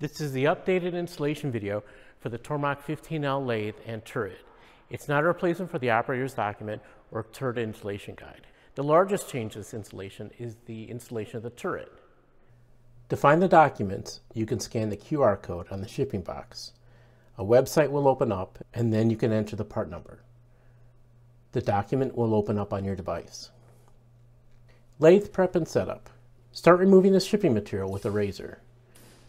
This is the updated installation video for the Tormach 15L lathe and turret. It's not a replacement for the operator's document or turret installation guide. The largest change to this installation is the installation of the turret. To find the documents, you can scan the QR code on the shipping box. A website will open up and then you can enter the part number. The document will open up on your device. Lathe prep and setup. Start removing the shipping material with a razor.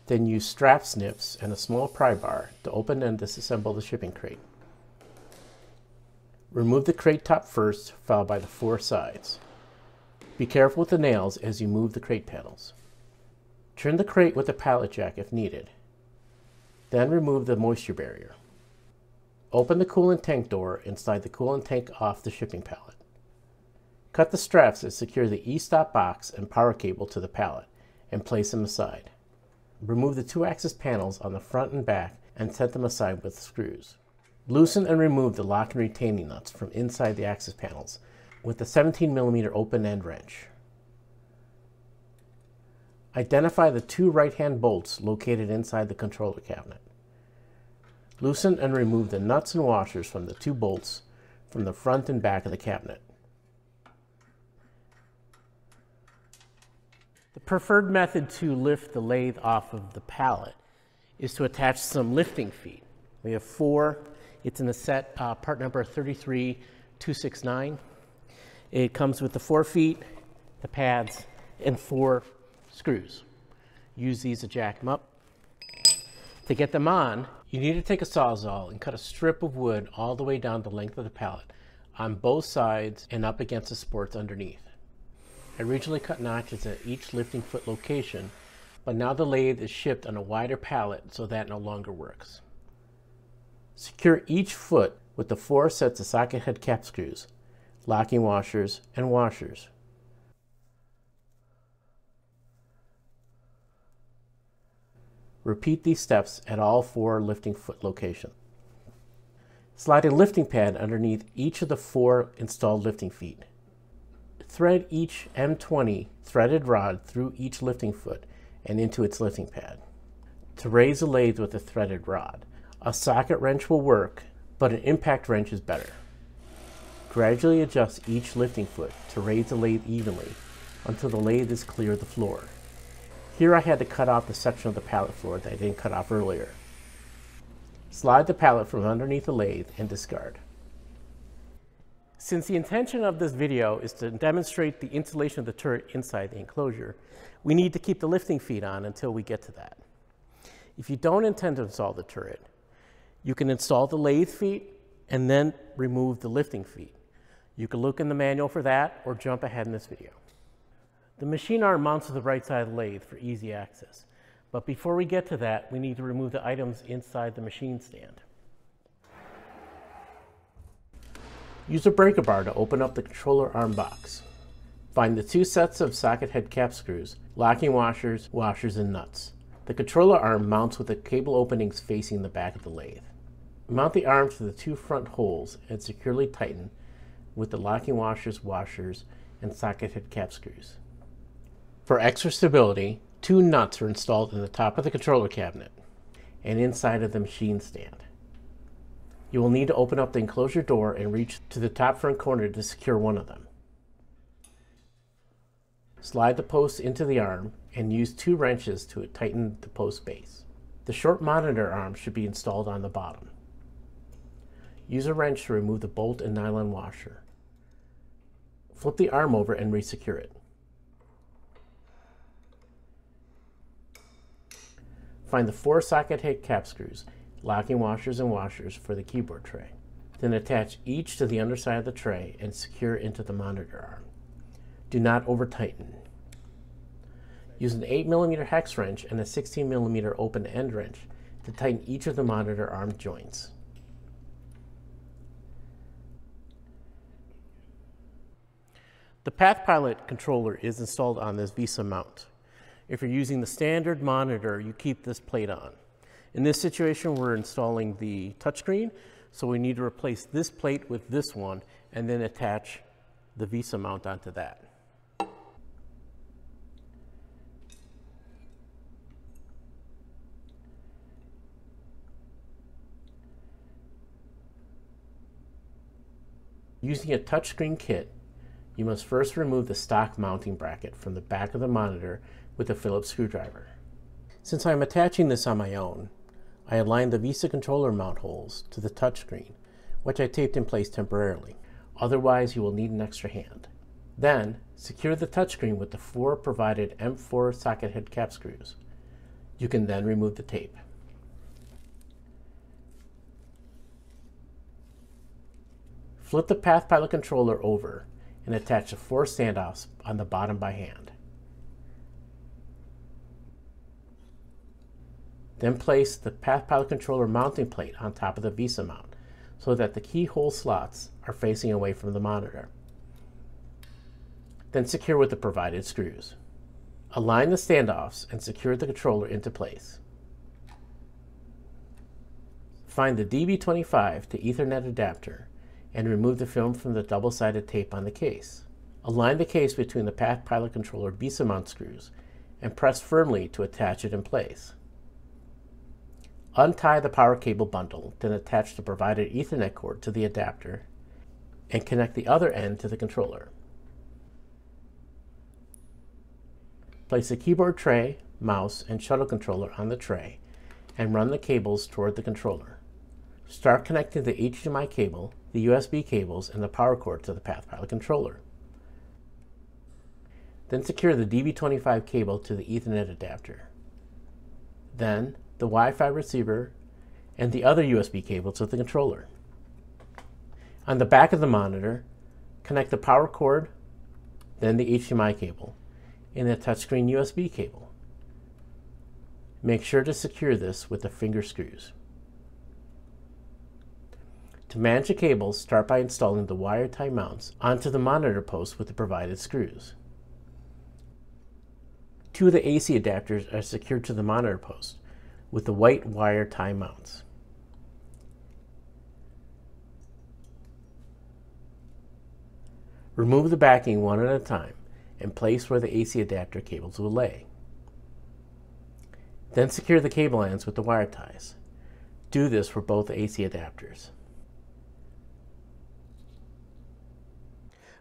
Then use strap snips and a small pry bar to open and disassemble the shipping crate. Remove the crate top first, followed by the four sides. Be careful with the nails as you move the crate panels. Turn the crate with a pallet jack if needed. Then remove the moisture barrier. Open the coolant tank door and slide the coolant tank off the shipping pallet. Cut the straps that secure the e-stop box and power cable to the pallet and place them aside. Remove the two axis panels on the front and back and set them aside with screws. Loosen and remove the lock and retaining nuts from inside the axis panels with the 17 millimeter open end wrench. Identify the two right-hand bolts located inside the controller cabinet. Loosen and remove the nuts and washers from the two bolts from the front and back of the cabinet. The preferred method to lift the lathe off of the pallet is to attach some lifting feet. We have four. It's in the set uh, part number 33269. It comes with the four feet, the pads, and four screws. Use these to jack them up. To get them on, you need to take a sawzall and cut a strip of wood all the way down the length of the pallet on both sides and up against the supports underneath. I originally cut notches at each lifting foot location, but now the lathe is shipped on a wider pallet so that no longer works. Secure each foot with the four sets of socket head cap screws, locking washers, and washers. Repeat these steps at all four lifting foot locations. Slide a lifting pad underneath each of the four installed lifting feet. Thread each M20 threaded rod through each lifting foot and into its lifting pad. To raise the lathe with a threaded rod, a socket wrench will work, but an impact wrench is better. Gradually adjust each lifting foot to raise the lathe evenly until the lathe is clear of the floor. Here I had to cut off the section of the pallet floor that I didn't cut off earlier. Slide the pallet from underneath the lathe and discard. Since the intention of this video is to demonstrate the installation of the turret inside the enclosure, we need to keep the lifting feet on until we get to that. If you don't intend to install the turret, you can install the lathe feet and then remove the lifting feet. You can look in the manual for that or jump ahead in this video. The machine arm mounts to the right side of the lathe for easy access. But before we get to that, we need to remove the items inside the machine stand. Use a breaker bar to open up the controller arm box. Find the two sets of socket head cap screws, locking washers, washers, and nuts. The controller arm mounts with the cable openings facing the back of the lathe. Mount the arms to the two front holes and securely tighten with the locking washers, washers, and socket head cap screws. For extra stability, two nuts are installed in the top of the controller cabinet and inside of the machine stand. You will need to open up the enclosure door and reach to the top front corner to secure one of them. Slide the post into the arm and use two wrenches to tighten the post base. The short monitor arm should be installed on the bottom. Use a wrench to remove the bolt and nylon washer. Flip the arm over and resecure it. Find the four socket head cap screws locking washers and washers for the keyboard tray. Then attach each to the underside of the tray and secure into the monitor arm. Do not over tighten. Use an 8mm hex wrench and a 16mm open end wrench to tighten each of the monitor arm joints. The PathPilot controller is installed on this VESA mount. If you're using the standard monitor, you keep this plate on. In this situation, we're installing the touchscreen, so we need to replace this plate with this one and then attach the VESA mount onto that. Using a touchscreen kit, you must first remove the stock mounting bracket from the back of the monitor with a Phillips screwdriver. Since I'm attaching this on my own, I aligned the VESA controller mount holes to the touchscreen, which I taped in place temporarily. Otherwise, you will need an extra hand. Then, secure the touchscreen with the four provided M4 socket head cap screws. You can then remove the tape. Flip the PathPilot controller over and attach the four standoffs on the bottom by hand. Then place the PathPilot controller mounting plate on top of the VESA mount so that the keyhole slots are facing away from the monitor. Then secure with the provided screws. Align the standoffs and secure the controller into place. Find the DB25 to Ethernet adapter and remove the film from the double-sided tape on the case. Align the case between the PathPilot controller VESA mount screws and press firmly to attach it in place. Untie the power cable bundle, then attach the provided Ethernet cord to the adapter and connect the other end to the controller. Place the keyboard tray, mouse, and shuttle controller on the tray and run the cables toward the controller. Start connecting the HDMI cable, the USB cables, and the power cord to the PathPilot controller. Then secure the DB25 cable to the Ethernet adapter. Then the Wi-Fi receiver and the other USB cable to the controller. On the back of the monitor, connect the power cord, then the HDMI cable, and the touchscreen USB cable. Make sure to secure this with the finger screws. To manage the cables, start by installing the wire tie mounts onto the monitor post with the provided screws. Two of the AC adapters are secured to the monitor post with the white wire tie mounts. Remove the backing one at a time and place where the AC adapter cables will lay. Then secure the cable ends with the wire ties. Do this for both AC adapters.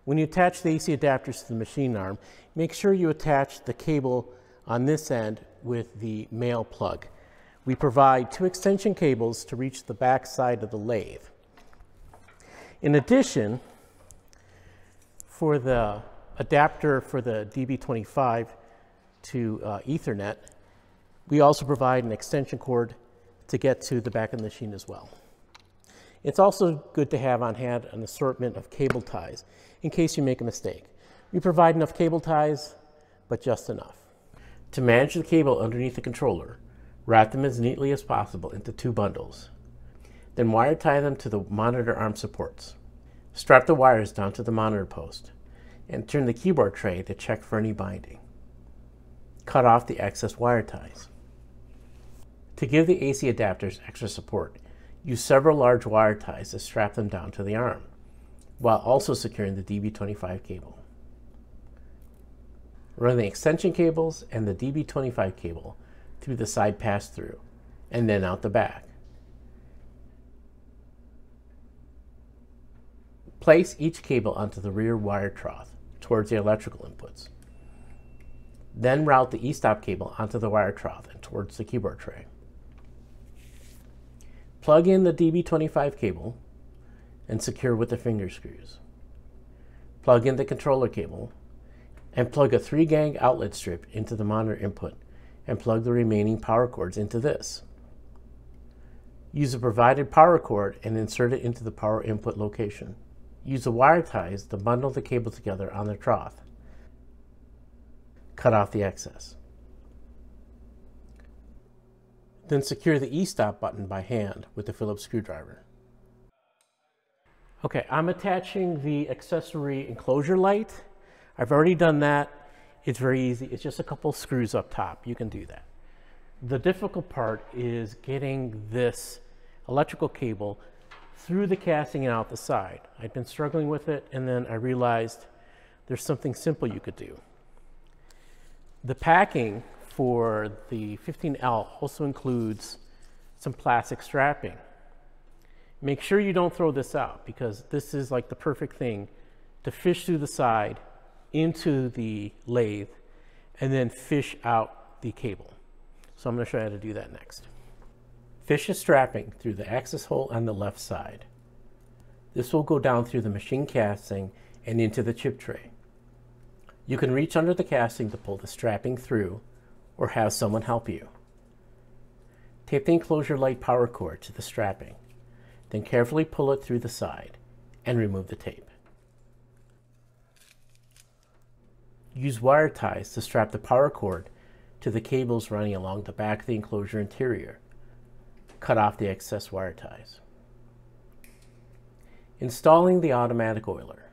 When you attach the AC adapters to the machine arm, make sure you attach the cable on this end with the male plug. We provide two extension cables to reach the back side of the lathe. In addition, for the adapter for the DB25 to uh, Ethernet, we also provide an extension cord to get to the back of the machine as well. It's also good to have on hand an assortment of cable ties in case you make a mistake. We provide enough cable ties, but just enough. To manage the cable underneath the controller, wrap them as neatly as possible into two bundles. Then wire tie them to the monitor arm supports. Strap the wires down to the monitor post and turn the keyboard tray to check for any binding. Cut off the excess wire ties. To give the AC adapters extra support, use several large wire ties to strap them down to the arm, while also securing the DB25 cable. Run the extension cables and the DB25 cable through the side pass-through, and then out the back. Place each cable onto the rear wire trough towards the electrical inputs. Then route the e-stop cable onto the wire trough and towards the keyboard tray. Plug in the DB25 cable and secure with the finger screws. Plug in the controller cable and plug a 3-gang outlet strip into the monitor input and plug the remaining power cords into this. Use the provided power cord and insert it into the power input location. Use the wire ties to bundle the cable together on the trough. Cut off the excess. Then secure the e-stop button by hand with the Phillips screwdriver. Okay, I'm attaching the accessory enclosure light. I've already done that. It's very easy. It's just a couple screws up top. You can do that. The difficult part is getting this electrical cable through the casting and out the side. I'd been struggling with it and then I realized there's something simple you could do. The packing for the 15L also includes some plastic strapping. Make sure you don't throw this out because this is like the perfect thing to fish through the side into the lathe and then fish out the cable. So I'm going to show you how to do that next. Fish a strapping through the access hole on the left side. This will go down through the machine casting and into the chip tray. You can reach under the casting to pull the strapping through or have someone help you. Tape the enclosure light power cord to the strapping, then carefully pull it through the side and remove the tape. Use wire ties to strap the power cord to the cables running along the back of the enclosure interior. Cut off the excess wire ties. Installing the automatic oiler.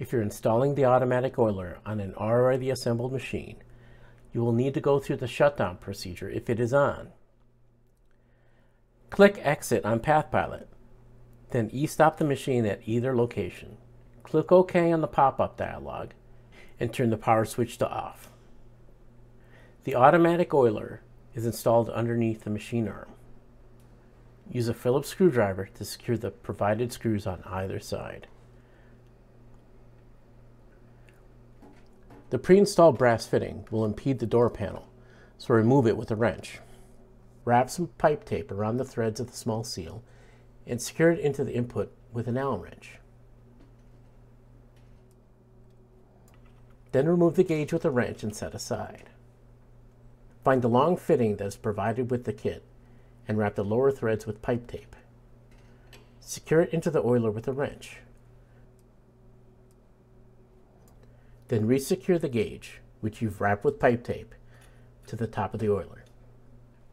If you're installing the automatic oiler on an already assembled machine, you will need to go through the shutdown procedure if it is on. Click Exit on PathPilot, then e-stop the machine at either location. Click OK on the pop-up dialog and turn the power switch to off. The automatic oiler is installed underneath the machine arm. Use a Phillips screwdriver to secure the provided screws on either side. The pre-installed brass fitting will impede the door panel, so remove it with a wrench. Wrap some pipe tape around the threads of the small seal and secure it into the input with an Allen wrench. Then remove the gauge with a wrench and set aside. Find the long fitting that is provided with the kit and wrap the lower threads with pipe tape. Secure it into the oiler with a wrench. Then resecure the gauge, which you've wrapped with pipe tape, to the top of the oiler.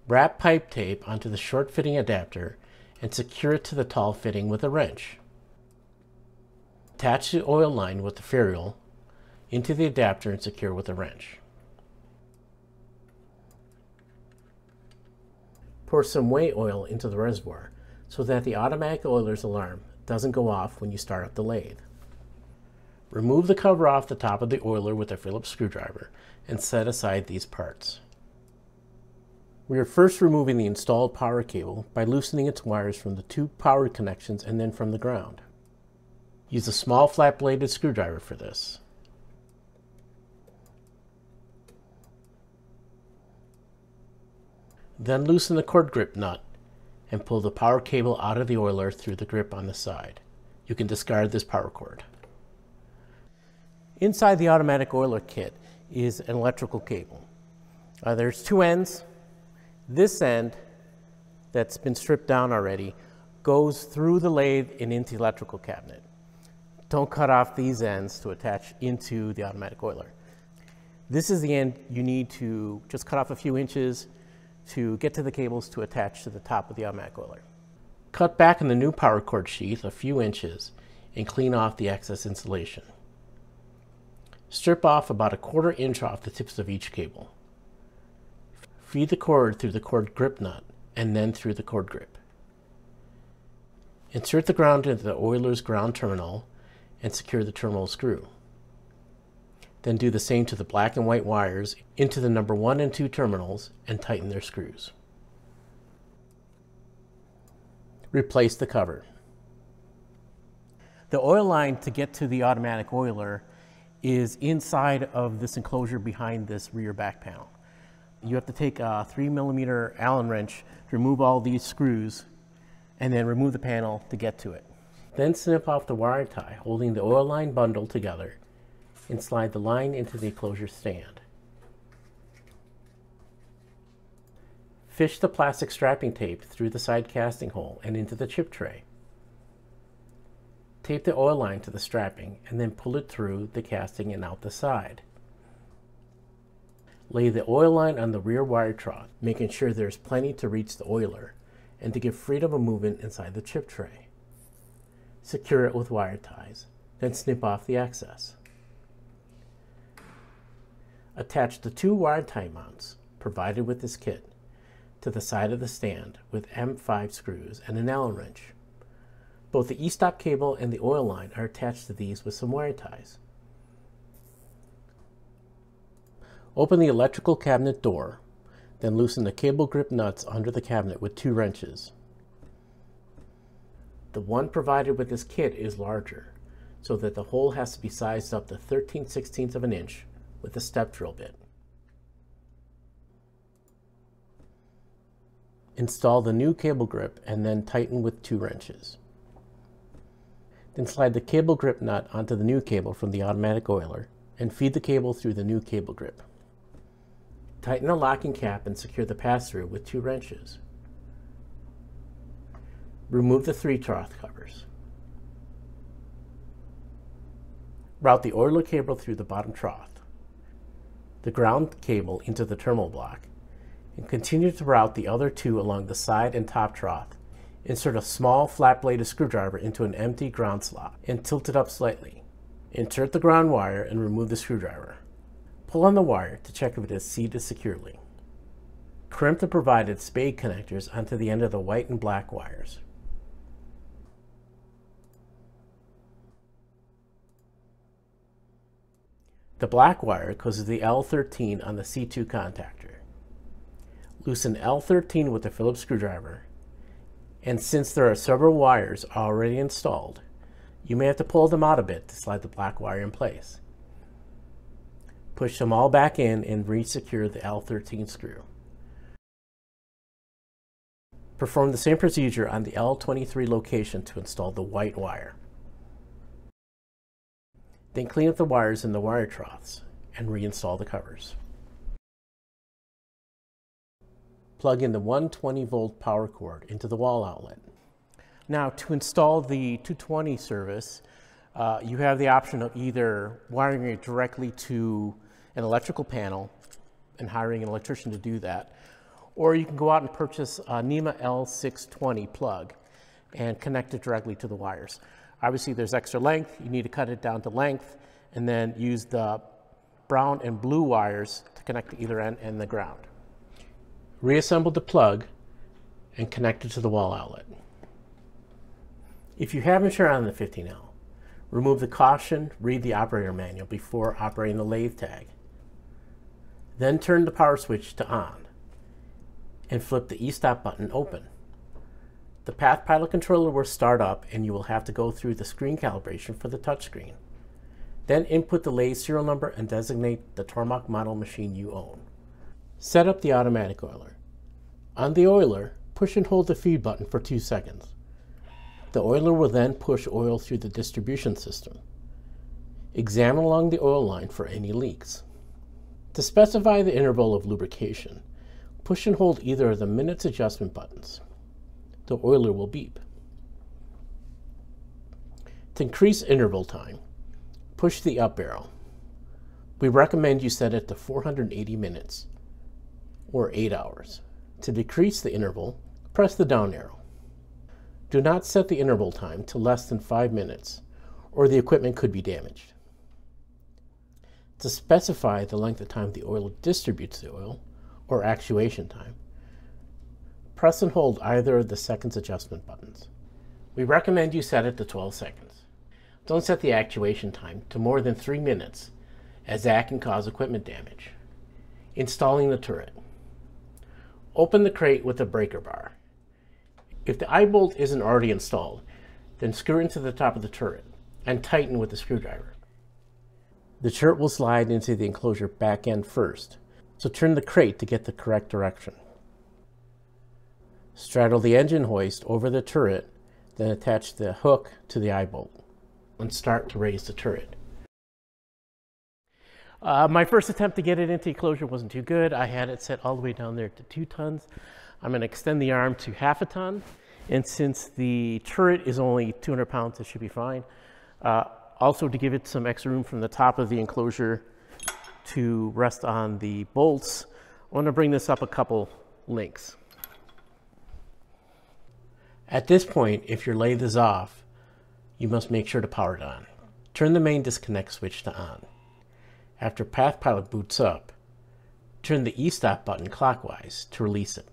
Wrap pipe tape onto the short fitting adapter and secure it to the tall fitting with a wrench. Attach the oil line with the ferrule into the adapter and secure with a wrench. Pour some way oil into the reservoir so that the automatic oiler's alarm doesn't go off when you start up the lathe. Remove the cover off the top of the oiler with a Phillips screwdriver and set aside these parts. We are first removing the installed power cable by loosening its wires from the two power connections and then from the ground. Use a small flat bladed screwdriver for this. Then loosen the cord grip nut and pull the power cable out of the oiler through the grip on the side. You can discard this power cord. Inside the automatic oiler kit is an electrical cable. Uh, there's two ends. This end that's been stripped down already goes through the lathe and into the electrical cabinet. Don't cut off these ends to attach into the automatic oiler. This is the end you need to just cut off a few inches to get to the cables to attach to the top of the automatic oiler. Cut back in the new power cord sheath a few inches and clean off the excess insulation. Strip off about a quarter inch off the tips of each cable. Feed the cord through the cord grip nut and then through the cord grip. Insert the ground into the oiler's ground terminal and secure the terminal screw. Then do the same to the black and white wires into the number 1 and 2 terminals and tighten their screws. Replace the cover. The oil line to get to the automatic oiler is inside of this enclosure behind this rear back panel. You have to take a three millimeter Allen wrench to remove all these screws and then remove the panel to get to it. Then snip off the wire tie holding the oil line bundle together and slide the line into the enclosure stand. Fish the plastic strapping tape through the side casting hole and into the chip tray. Tape the oil line to the strapping and then pull it through the casting and out the side. Lay the oil line on the rear wire trough, making sure there's plenty to reach the oiler and to give freedom of movement inside the chip tray. Secure it with wire ties, then snip off the excess. Attach the two wire tie mounts provided with this kit to the side of the stand with M5 screws and an Allen wrench. Both the e-stop cable and the oil line are attached to these with some wire ties. Open the electrical cabinet door, then loosen the cable grip nuts under the cabinet with two wrenches. The one provided with this kit is larger, so that the hole has to be sized up to 13 16ths of an inch with a step drill bit. Install the new cable grip and then tighten with two wrenches. Then slide the cable grip nut onto the new cable from the automatic oiler and feed the cable through the new cable grip. Tighten the locking cap and secure the pass-through with two wrenches. Remove the three trough covers. Route the oiler cable through the bottom trough, the ground cable into the terminal block, and continue to route the other two along the side and top trough. Insert a small flat-bladed screwdriver into an empty ground slot and tilt it up slightly. Insert the ground wire and remove the screwdriver. Pull on the wire to check if it is seated securely. Crimp the provided spade connectors onto the end of the white and black wires. The black wire to the L13 on the C2 contactor. Loosen L13 with a Phillips screwdriver, and since there are several wires already installed, you may have to pull them out a bit to slide the black wire in place. Push them all back in and re-secure the L13 screw. Perform the same procedure on the L23 location to install the white wire. Then clean up the wires in the wire troughs and reinstall the covers. Plug in the 120 volt power cord into the wall outlet. Now to install the 220 service, uh, you have the option of either wiring it directly to an electrical panel and hiring an electrician to do that, or you can go out and purchase a NEMA L620 plug and connect it directly to the wires. Obviously there's extra length, you need to cut it down to length and then use the brown and blue wires to connect to either end and the ground. Reassemble the plug and connect it to the wall outlet. If you haven't turned on the 15L, remove the caution, read the operator manual before operating the lathe tag. Then turn the power switch to on and flip the e-stop button open. The PathPilot controller will start up and you will have to go through the screen calibration for the touchscreen. Then input the lathe serial number and designate the Tormach model machine you own. Set up the automatic oiler. On the oiler, push and hold the feed button for two seconds. The oiler will then push oil through the distribution system. Examine along the oil line for any leaks. To specify the interval of lubrication, push and hold either of the minutes adjustment buttons the oiler will beep. To increase interval time, push the up arrow. We recommend you set it to 480 minutes or 8 hours. To decrease the interval, press the down arrow. Do not set the interval time to less than 5 minutes or the equipment could be damaged. To specify the length of time the oil distributes the oil, or actuation time, Press and hold either of the seconds adjustment buttons. We recommend you set it to 12 seconds. Don't set the actuation time to more than 3 minutes, as that can cause equipment damage. Installing the turret. Open the crate with the breaker bar. If the eye bolt isn't already installed, then screw into the top of the turret and tighten with the screwdriver. The turret will slide into the enclosure back end first, so turn the crate to get the correct direction. Straddle the engine hoist over the turret, then attach the hook to the eye bolt and start to raise the turret. Uh, my first attempt to get it into enclosure wasn't too good. I had it set all the way down there to two tons. I'm going to extend the arm to half a ton. And since the turret is only 200 pounds, it should be fine. Uh, also to give it some extra room from the top of the enclosure to rest on the bolts, I want to bring this up a couple links. At this point, if your lathe is off, you must make sure to power it on. Turn the main disconnect switch to on. After PathPilot boots up, turn the e-stop button clockwise to release it.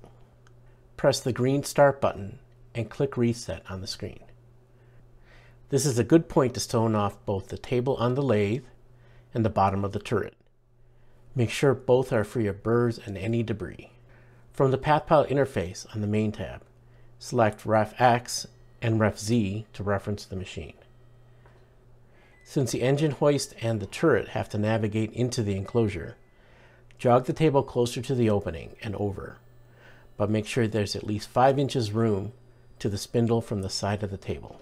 Press the green start button and click reset on the screen. This is a good point to stone off both the table on the lathe and the bottom of the turret. Make sure both are free of burrs and any debris. From the PathPilot interface on the main tab, select Ref X and ref Z to reference the machine. Since the engine hoist and the turret have to navigate into the enclosure, jog the table closer to the opening and over, but make sure there's at least 5 inches room to the spindle from the side of the table.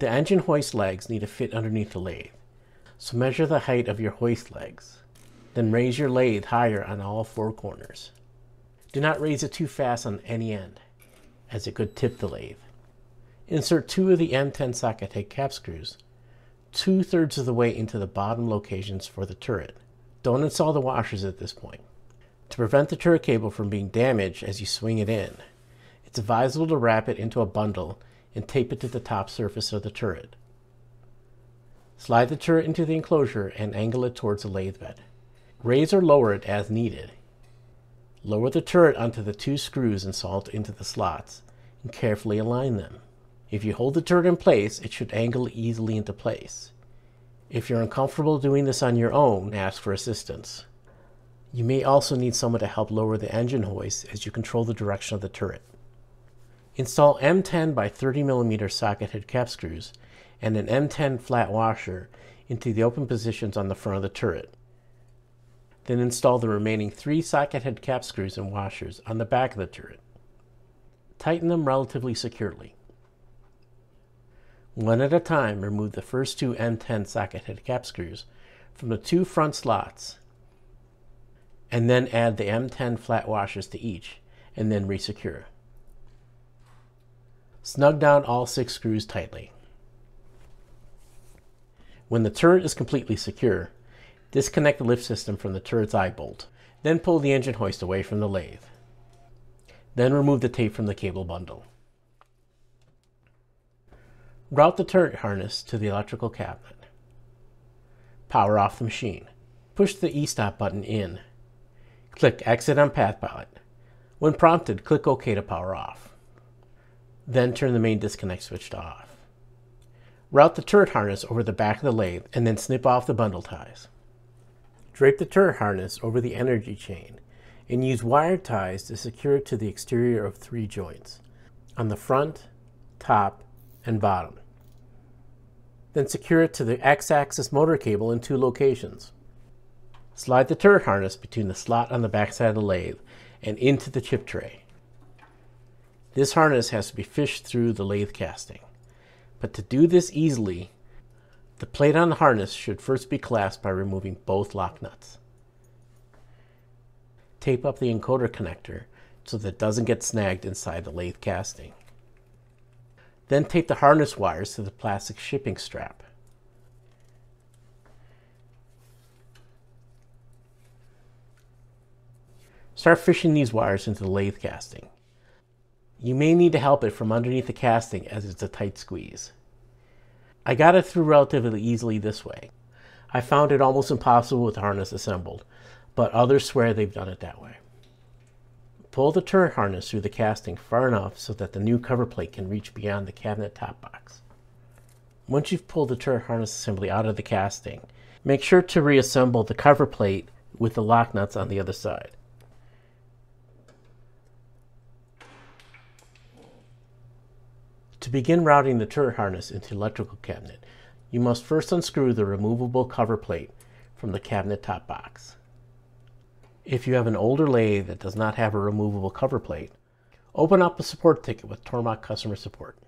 The engine hoist legs need to fit underneath the lathe, so measure the height of your hoist legs. Then raise your lathe higher on all four corners. Do not raise it too fast on any end, as it could tip the lathe. Insert two of the M10 socket head cap screws, two thirds of the way into the bottom locations for the turret. Don't install the washers at this point. To prevent the turret cable from being damaged as you swing it in, it's advisable to wrap it into a bundle and tape it to the top surface of the turret. Slide the turret into the enclosure and angle it towards the lathe bed. Raise or lower it as needed. Lower the turret onto the two screws and installed into the slots and carefully align them. If you hold the turret in place, it should angle easily into place. If you're uncomfortable doing this on your own, ask for assistance. You may also need someone to help lower the engine hoist as you control the direction of the turret. Install M10 by 30 mm socket head cap screws and an M10 flat washer into the open positions on the front of the turret. Then install the remaining three socket head cap screws and washers on the back of the turret. Tighten them relatively securely. One at a time, remove the first two M10 socket head cap screws from the two front slots and then add the M10 flat washers to each and then resecure. Snug down all six screws tightly. When the turret is completely secure, disconnect the lift system from the turret's eye bolt. Then pull the engine hoist away from the lathe. Then remove the tape from the cable bundle. Route the turret harness to the electrical cabinet. Power off the machine. Push the e-stop button in. Click Exit on PathPilot. When prompted, click OK to power off. Then turn the main disconnect switch to off. Route the turret harness over the back of the lathe and then snip off the bundle ties. Drape the turret harness over the energy chain and use wire ties to secure it to the exterior of three joints on the front, top, and bottom. Then secure it to the X-axis motor cable in two locations. Slide the turret harness between the slot on the backside of the lathe and into the chip tray. This harness has to be fished through the lathe casting. But to do this easily, the plate on the harness should first be clasped by removing both lock nuts. Tape up the encoder connector so that it doesn't get snagged inside the lathe casting. Then tape the harness wires to the plastic shipping strap. Start fishing these wires into the lathe casting. You may need to help it from underneath the casting as it's a tight squeeze. I got it through relatively easily this way. I found it almost impossible with harness assembled, but others swear they've done it that way. Pull the turret harness through the casting far enough so that the new cover plate can reach beyond the cabinet top box. Once you've pulled the turret harness assembly out of the casting, make sure to reassemble the cover plate with the lock nuts on the other side. To begin routing the turret harness into the electrical cabinet, you must first unscrew the removable cover plate from the cabinet top box. If you have an older lathe that does not have a removable cover plate, open up a support ticket with Tormach customer support.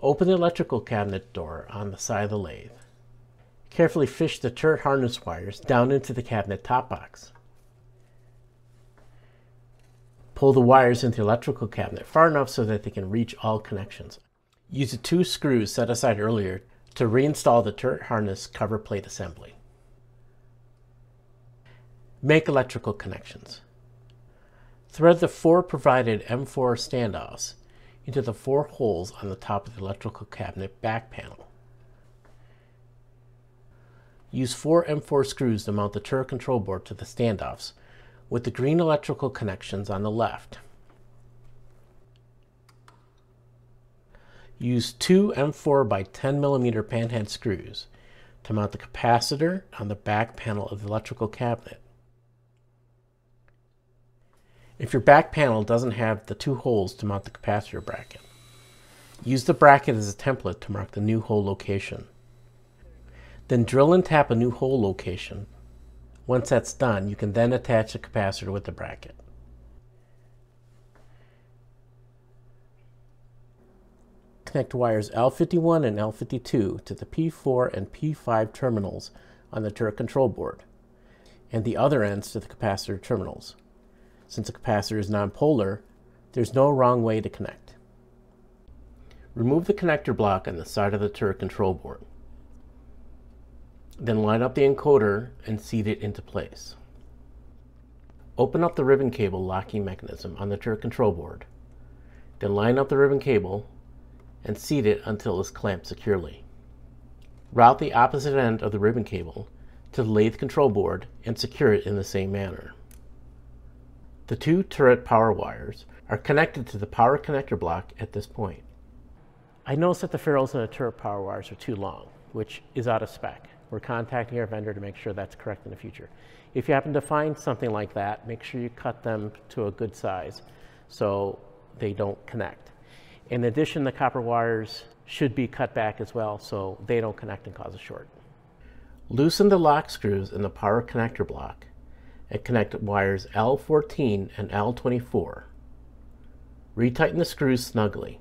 Open the electrical cabinet door on the side of the lathe. Carefully fish the turret harness wires down into the cabinet top box. Pull the wires into the electrical cabinet far enough so that they can reach all connections. Use the two screws set aside earlier to reinstall the turret harness cover plate assembly. Make electrical connections. Thread the four provided M4 standoffs into the four holes on the top of the electrical cabinet back panel. Use four M4 screws to mount the turret control board to the standoffs with the green electrical connections on the left. Use two M4 by 10 millimeter panhead screws to mount the capacitor on the back panel of the electrical cabinet. If your back panel doesn't have the two holes to mount the capacitor bracket, Use the bracket as a template to mark the new hole location. Then drill and tap a new hole location. Once that's done, you can then attach the capacitor with the bracket. Connect wires L51 and L52 to the P4 and P5 terminals on the turret control board, and the other ends to the capacitor terminals. Since the capacitor is nonpolar, there's no wrong way to connect. Remove the connector block on the side of the turret control board. Then line up the encoder and seat it into place. Open up the ribbon cable locking mechanism on the turret control board. Then line up the ribbon cable and seat it until it's clamped securely. Route the opposite end of the ribbon cable to the lathe control board and secure it in the same manner. The two turret power wires are connected to the power connector block at this point. I noticed that the ferrules on the turret power wires are too long, which is out of spec. We're contacting our vendor to make sure that's correct in the future. If you happen to find something like that, make sure you cut them to a good size so they don't connect. In addition, the copper wires should be cut back as well so they don't connect and cause a short. Loosen the lock screws in the power connector block and connect wires L14 and L24. Retighten the screws snugly.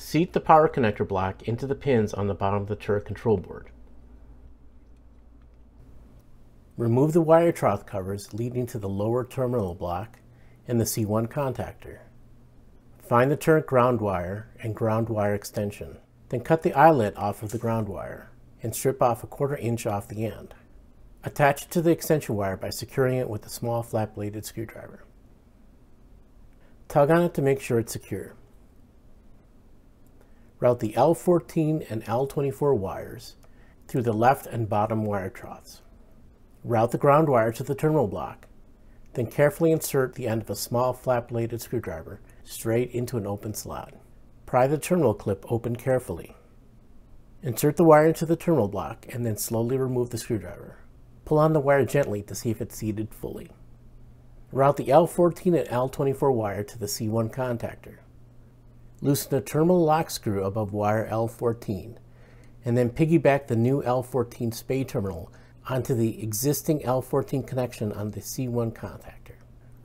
Seat the power connector block into the pins on the bottom of the turret control board. Remove the wire trough covers leading to the lower terminal block and the C1 contactor. Find the turret ground wire and ground wire extension. Then cut the eyelet off of the ground wire and strip off a quarter inch off the end. Attach it to the extension wire by securing it with a small flat bladed screwdriver. Tug on it to make sure it's secure. Route the L14 and L24 wires through the left and bottom wire troughs. Route the ground wire to the terminal block, then carefully insert the end of a small flat-bladed screwdriver straight into an open slot. Pry the terminal clip open carefully. Insert the wire into the terminal block and then slowly remove the screwdriver. Pull on the wire gently to see if it's seated fully. Route the L14 and L24 wire to the C1 contactor. Loosen the terminal lock screw above wire L14, and then piggyback the new L14 spade terminal onto the existing L14 connection on the C1 contactor.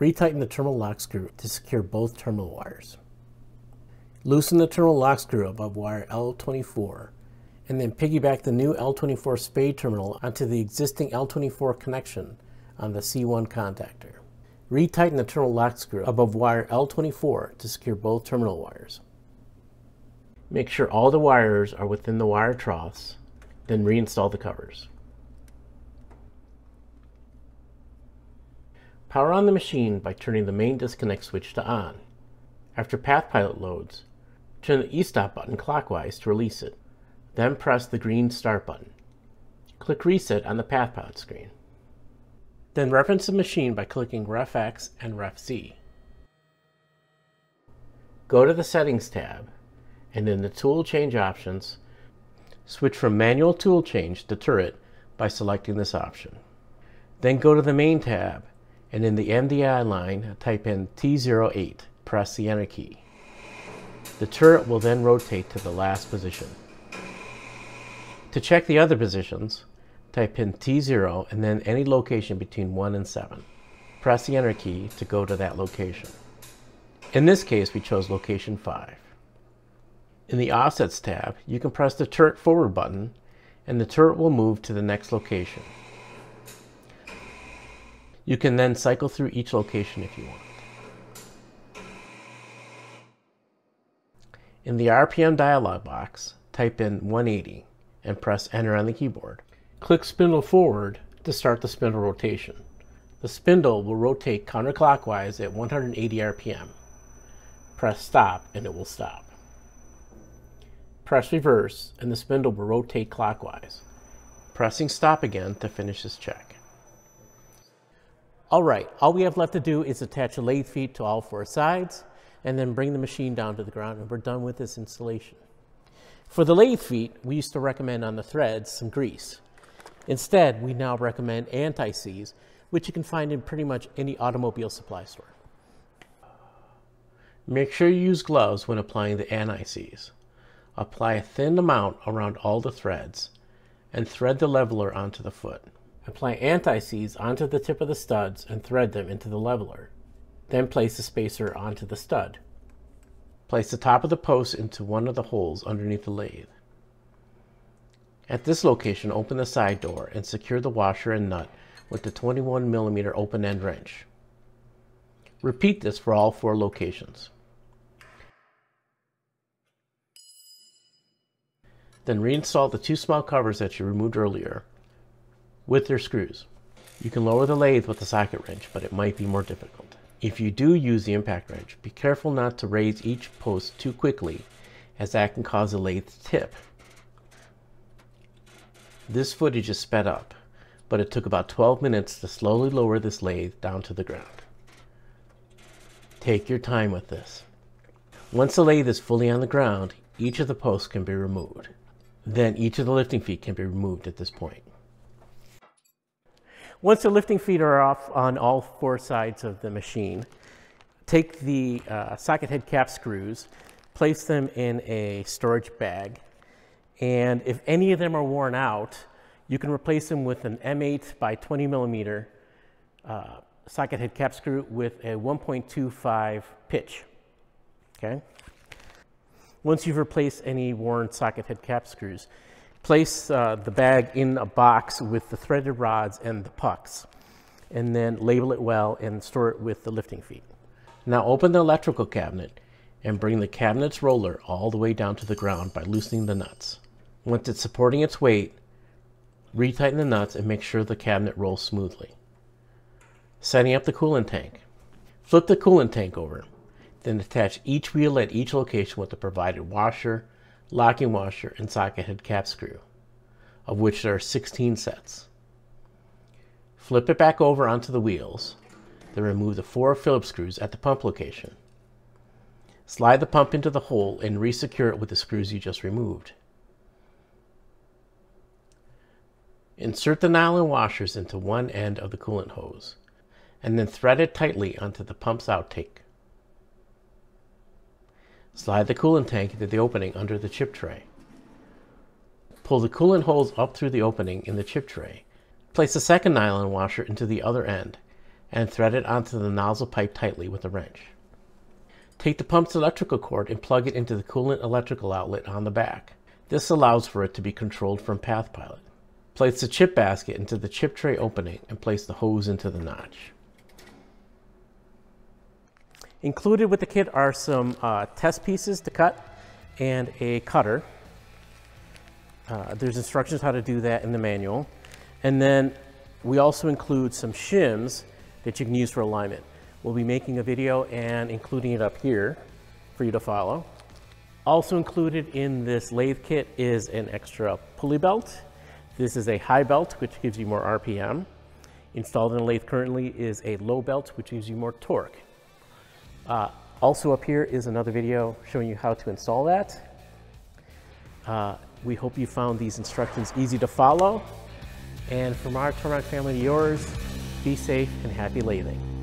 Retighten the terminal lock screw to secure both terminal wires. Loosen the terminal lock screw above wire L24, and then piggyback the new L24 spade terminal onto the existing L24 connection on the C1 contactor. Retighten the terminal lock screw above wire L24 to secure both terminal wires. Make sure all the wires are within the wire troughs, then reinstall the covers. Power on the machine by turning the main disconnect switch to on. After PathPilot loads, turn the e-stop button clockwise to release it. Then press the green start button. Click Reset on the PathPilot screen. Then reference the machine by clicking Ref X and Ref Z. Go to the Settings tab and in the tool change options, switch from manual tool change to turret by selecting this option. Then go to the main tab and in the MDI line type in T08, press the enter key. The turret will then rotate to the last position. To check the other positions, type in T0 and then any location between 1 and 7. Press the enter key to go to that location. In this case, we chose location 5. In the Offsets tab, you can press the turret forward button and the turret will move to the next location. You can then cycle through each location if you want. In the RPM dialog box, type in 180 and press enter on the keyboard. Click spindle forward to start the spindle rotation. The spindle will rotate counterclockwise at 180 RPM. Press stop and it will stop. Press reverse and the spindle will rotate clockwise. Pressing stop again to finish this check. All right, all we have left to do is attach a lathe feet to all four sides and then bring the machine down to the ground and we're done with this installation. For the lathe feet, we used to recommend on the threads some grease. Instead, we now recommend anti-seize, which you can find in pretty much any automobile supply store. Make sure you use gloves when applying the anti-seize. Apply a thin amount around all the threads and thread the leveler onto the foot. Apply anti-seize onto the tip of the studs and thread them into the leveler. Then place the spacer onto the stud. Place the top of the post into one of the holes underneath the lathe. At this location, open the side door and secure the washer and nut with the 21 millimeter open end wrench. Repeat this for all four locations. Then reinstall the two small covers that you removed earlier with their screws. You can lower the lathe with the socket wrench, but it might be more difficult. If you do use the impact wrench, be careful not to raise each post too quickly as that can cause the lathe to tip. This footage is sped up, but it took about 12 minutes to slowly lower this lathe down to the ground. Take your time with this. Once the lathe is fully on the ground, each of the posts can be removed. Then each of the lifting feet can be removed at this point. Once the lifting feet are off on all four sides of the machine, take the uh, socket head cap screws, place them in a storage bag, and if any of them are worn out, you can replace them with an M8 by 20 millimeter uh, socket head cap screw with a 1.25 pitch. Okay. Once you've replaced any worn socket head cap screws, place uh, the bag in a box with the threaded rods and the pucks, and then label it well and store it with the lifting feet. Now open the electrical cabinet and bring the cabinet's roller all the way down to the ground by loosening the nuts. Once it's supporting its weight, retighten the nuts and make sure the cabinet rolls smoothly. Setting up the coolant tank. Flip the coolant tank over, then attach each wheel at each location with the provided washer, locking washer, and socket head cap screw, of which there are 16 sets. Flip it back over onto the wheels, then remove the four Phillips screws at the pump location. Slide the pump into the hole and resecure it with the screws you just removed. Insert the nylon washers into one end of the coolant hose, and then thread it tightly onto the pump's outtake. Slide the coolant tank into the opening under the chip tray. Pull the coolant holes up through the opening in the chip tray. Place the second nylon washer into the other end and thread it onto the nozzle pipe tightly with a wrench. Take the pump's electrical cord and plug it into the coolant electrical outlet on the back. This allows for it to be controlled from PathPilot. Place the chip basket into the chip tray opening and place the hose into the notch. Included with the kit are some uh, test pieces to cut and a cutter. Uh, there's instructions how to do that in the manual. And then we also include some shims that you can use for alignment. We'll be making a video and including it up here for you to follow. Also included in this lathe kit is an extra pulley belt this is a high belt, which gives you more RPM. Installed in the lathe currently is a low belt, which gives you more torque. Uh, also up here is another video showing you how to install that. Uh, we hope you found these instructions easy to follow. And from our Tormach family to yours, be safe and happy lathing.